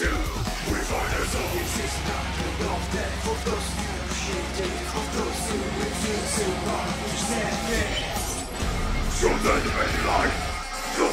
you We find ourselves This is not the love that for those you Shading for those who refuse to understand me So then in life You'll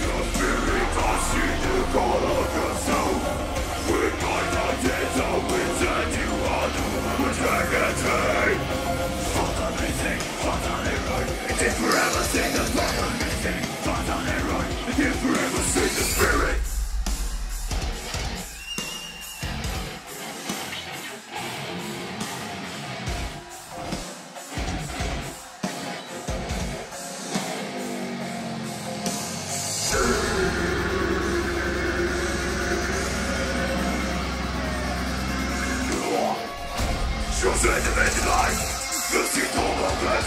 Toss you. to Zweite Weltkrieg, für sie Thomas,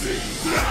Sing